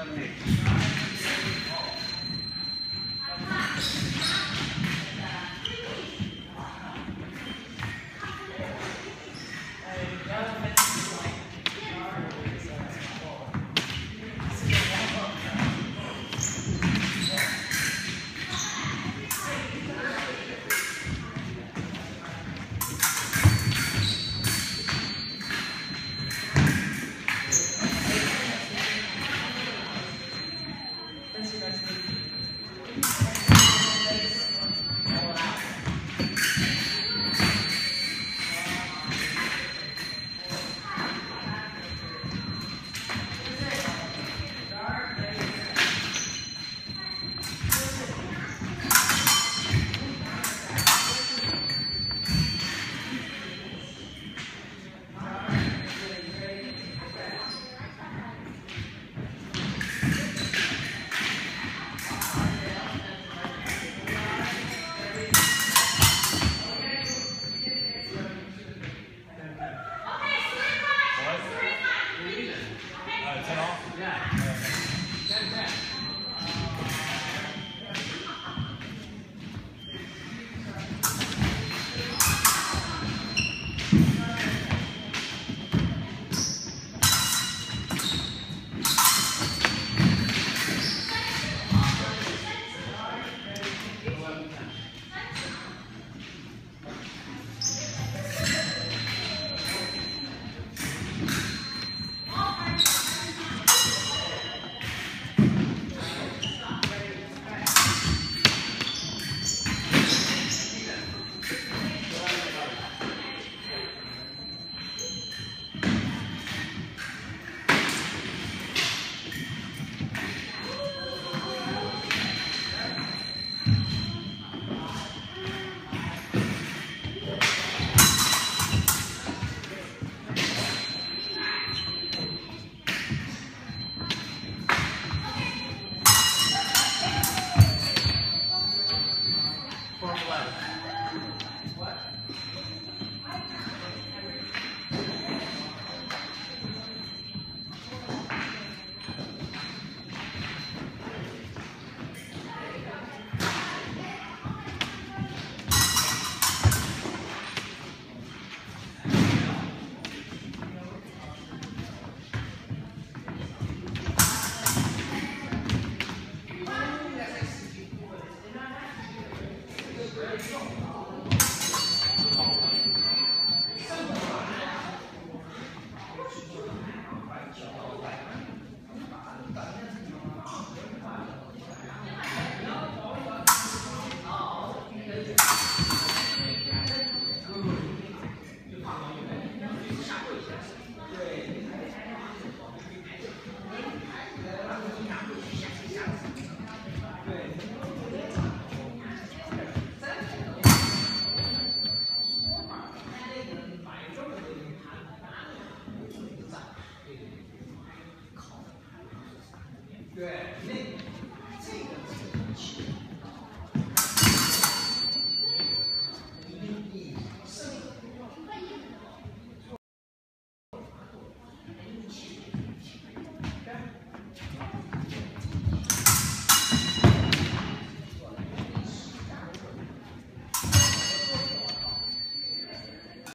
Sir Nate. left. 对。